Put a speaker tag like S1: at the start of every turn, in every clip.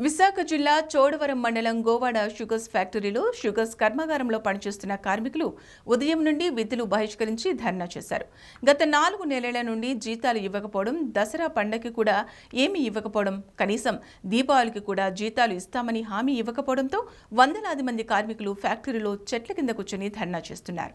S1: విశాఖ జిల్లా చోడవరం మండలం గోవాడ షుగర్స్ ఫ్యాక్టరీలో షుగర్స్ కర్మాగారంలో పనిచేస్తున్న కార్మికులు ఉదయం నుండి విధులు బహిష్కరించి ధర్నా చేశారు. గత నాలుగు నెలల నుండి జీతాలు ఇవ్వకపోవడం దసరా పండగకి కూడా ఏమీ ఇవ్వకపోవడం కనీసం దీపావళికి కూడా జీతాలు ఇస్తామని హామీ ఇవ్వకపోవడంతో వందలాది మంది కార్మికులు ఫ్యాక్టరీలో చెట్ల కింద కూర్చొని ధర్నా చేస్తున్నారు.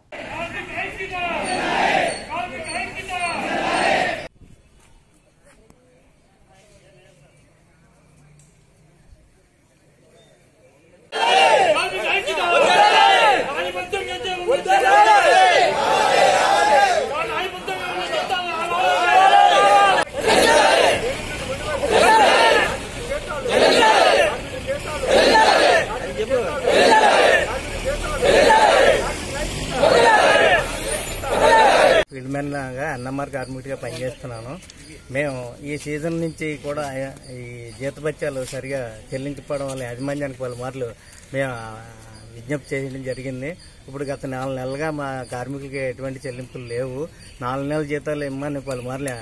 S2: ఫీల్డ్ మ్యాన్ లాగా అన్నమార్ కార్మికుడిగా పనిచేస్తున్నాను. మేము ఈ సీజన్ నుంచి కూడా ఈ జీతభత్యాలు సరిగా చెల్లించకపోవడం వల్ల యాజమాన్యానికి పలు మార్లు మేము విజ్ఞప్తి చేయడం జరిగింది. ఇప్పుడు గత నాలుగు నెలలుగా మా కార్మికులకి ఎటువంటి చెల్లింపులు లేవు. నాలుగు నెలల జీతాలు ఇమ్మని పలు మార్లు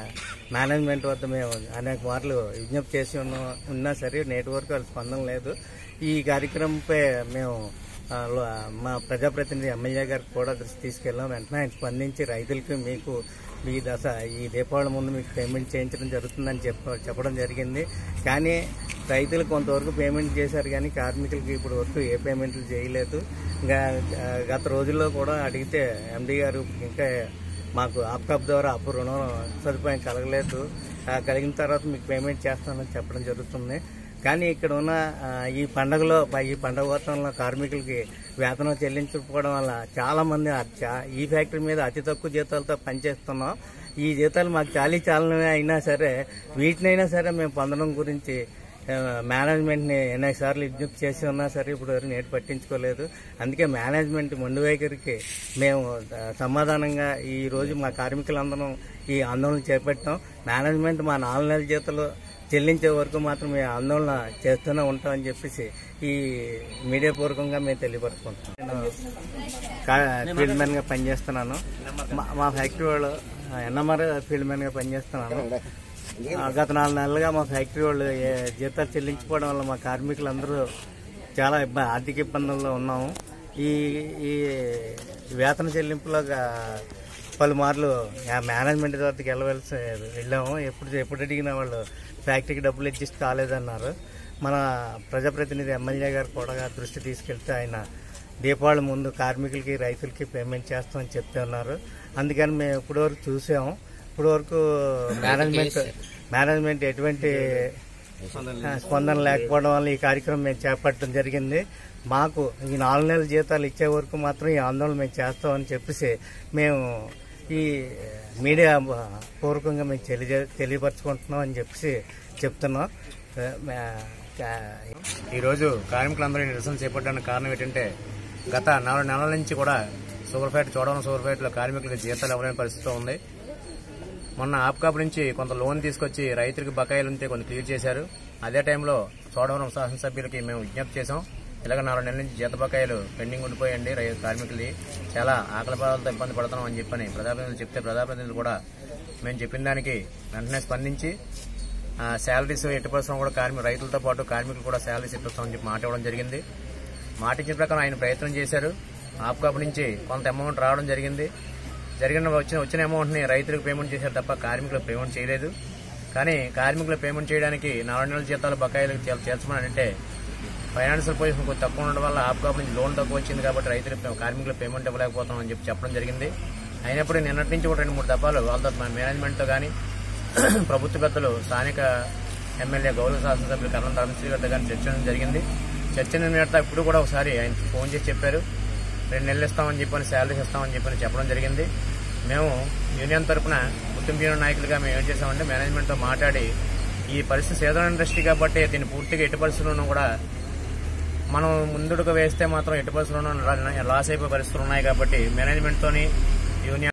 S2: మేనేజ్మెంట్ వద్ద మేము అనేక మార్లు విజ్ఞప్తి చేసి ఉన్నా ఉన్నా సరే నేటి వరకు వాళ్ళ స్పందన లేదు. ఈ కార్యక్రమంపై మేము మా ప్రజాప్రతినిధి ఎమ్మెల్యే గారికి కూడా దృష్టి తీసుకెళ్ళాం. వెంటనే ఆయన స్పందించి రైతులకి మీకు ఈ దశ ఈ దీపావళి ముందు మీకు పేమెంట్ చేయించడం జరుగుతుందని చెప్ప చెప్పడం జరిగింది. కానీ రైతులు కొంతవరకు పేమెంట్ చేశారు కానీ కార్మికులకి ఇప్పుడు వరకు ఏ పేమెంట్లు చేయలేదు. ఇంకా గత రోజుల్లో కూడా అడిగితే ఎండీ గారు ఇంకా మాకు ఆప్కాప్ ద్వారా అప్పు రుణం సదుపాయం కలగలేదు. కలిగిన తర్వాత మీకు పేమెంట్ చేస్తానని చెప్పడం జరుగుతుంది. కానీ ఇక్కడ ఉన్న ఈ పండగలో ఈ పండగ వాతావరణంలో కార్మికులకి వేతనం చెల్లించకపోవడం వల్ల చాలా మంది ఈ ఫ్యాక్టరీ మీద అతి తక్కువ జీతాలతో పనిచేస్తున్నాం. ఈ జీతాలు మాకు చాలీ చాలనే అయినా సరే వీటినైనా సరే మేము పొందడం గురించి మేనేజ్మెంట్ని ఎన్నిసార్లు సార్లు విజ్ఞప్తి చేసి ఉన్నా సరే ఇప్పుడు వరకు నేటి పట్టించుకోలేదు. అందుకే మేనేజ్మెంట్ మొండి వైఖరికి మేము సమాధానంగా ఈ రోజు మా కార్మికులందరం ఈ ఆందోళన చేపట్టాం. మేనేజ్మెంట్ మా నాలుగు నెలల జీతాలు చెల్లించే వరకు మాత్రం మేము ఆందోళన చేస్తూనే ఉంటామని చెప్పేసి ఈ మీడియా పూర్వకంగా మేము తెలియపరుచుకుంటాం నేను ఫీల్డ్ మ్యాన్గా పనిచేస్తున్నాను. మా- మా ఫ్యాక్టరీ వాళ్ళు ఎన్ఎంఆర్ ఫీల్డ్ మ్యాన్గా పనిచేస్తున్నాను. గత నాలుగు నెలలుగా మా ఫ్యాక్టరీ వాళ్ళు జీతాలు చెల్లించుకోవడం వల్ల మా కార్మికులందరూ చాలా ఇబ్బంది ఆర్థిక ఇబ్బందుల్లో ఉన్నాము. ఈ ఈ వేతన చెల్లింపులో పలుమార్లు మేనేజ్మెంట్ వద్దకు వెళ్ళవలసి వెళ్ళాము. ఎప్పుడు ఎప్పుడు అడిగినా వాళ్ళు ఫ్యాక్టరీకి డబ్బులు అడ్జస్ట్ కాలేదన్నారు. మన ప్రజాప్రతినిధి ఎమ్మెల్యే గారు కూడా దృష్టి తీసుకెళ్తే ఆయన దీపావళి ముందు కార్మికులకి రైతులకి పేమెంట్ చేస్తామని చెప్తే ఉన్నారు అందుకని మేము ఇప్పటివరకు చూసాము. ఇప్పటి వరకు మేనేజ్మెంట్ మేనేజ్మెంట్ ఎటువంటి స్పందన లేకపోవడం వల్ల ఈ కార్యక్రమం మేము చేపట్టడం జరిగింది. మాకు ఈ నాలుగు నెలల జీతాలు ఇచ్చే వరకు మాత్రం ఈ ఆందోళన మేము చేస్తామని చెప్పేసి మేము ఈ మీడియా పూర్వకంగా మేము తెలియ తెలియపరచుకుంటున్నాం అని చెప్పేసి చెప్తున్నాం.
S3: ఈరోజు కార్మికులందరూ నిరసన చేపట్టడానికి కారణం ఏంటంటే గత నాలుగు నెలల నుంచి కూడా షుగర్ ఫ్యాక్టరీ చూడడం షుగర్ ఫ్యాక్టరీలో కార్మికులకు జీతాలు ఇవ్వలేని పరిస్థితి ఉంది. మొన్న ఆప్కాప్ నుంచి కొంత లోన్ తీసుకొచ్చి రైతులకు బకాయిలు ఉంటే కొంత క్లియర్ చేశారు. అదే టైంలో చోడవరం శాసనసభ్యులకి మేము విజ్ఞప్తి చేశాం. ఇలాగ నాలుగు నెలల నుంచి జీత బకాయిలు పెండింగ్ ఉండిపోయండి. రైతు కార్మికులు చాలా ఆకలి బాధలతో ఇబ్బంది పడుతున్నాం అని చెప్పని ప్రజాప్రతినిధులు చెప్తే ప్రజాప్రతినిధులు కూడా మేము చెప్పిన దానికి వెంటనే స్పందించి శాలరీస్ ఎట్టి పరిశ్రమ కూడా కార్మిక రైతులతో పాటు కార్మికులు కూడా శాలరీస్ ఇప్పిస్తామని చెప్పి మాట ఇవ్వడం జరిగింది. మాట ఇచ్చిన ప్రకారం ఆయన ప్రయత్నం చేశారు. ఆప్కాప్ నుంచి కొంత అమౌంట్ రావడం జరిగింది. జరిగిన వచ్చిన వచ్చిన అమౌంట్ని రైతులకు పేమెంట్ చేశారు తప్ప కార్మికులకు పేమెంట్ చేయలేదు. కానీ కార్మికులకు పేమెంట్ చేయడానికి నాలుగు నెలల జీతాలు బకాయిలు చేల్- ఫైనాన్షియల్ పొజిషన్ కొంచెం తక్కువ ఉండడం వల్ల ఆప్కాప్ నుంచి లోన్ తక్కువ వచ్చింది కాబట్టి రైతులకు కార్మికులకు పేమెంట్ ఇవ్వలేకపోతున్నాం అని చెప్పి చెప్పడం జరిగింది. అయినప్పుడు నిన్నటి నుంచి కూడా రెండు మూడు దఫాలు వాళ్ళతో మన మేనేజ్మెంట్తో కానీ ప్రభుత్వ పెద్దలు స్థానిక ఎమ్మెల్యే గౌరవ శాసనసభ్యులు కరణం ధర్మశ్రీ గారితో కానీ చర్చ జరిగింది. చర్చ నిన్న ఇప్పుడు కూడా ఒకసారి ఆయన ఫోన్ చేసి చెప్పారు. రెండు నెలలు ఇస్తామని చెప్పని శాలరీస్ ఇస్తామని చెప్పని చెప్పడం జరిగింది. మేము యూనియన్ తరపున గుర్తింపు యూనియన్ నాయకులుగా మేము ఏం చేసామంటే మేనేజ్మెంట్తో మాట్లాడి ఈ పరిస్థితి సేదన ఇండస్ట్రీ కాబట్టి దీన్ని పూర్తిగా ఎటు పరిస్థితుల్లోనూ కూడా మనం ముందుకు వేస్తే మాత్రం ఎటు పరిస్థితుల్లోనూ లాస్ అయిపోయే పరిస్థితులు ఉన్నాయి కాబట్టి మేనేజ్మెంట్తోని యూనియన్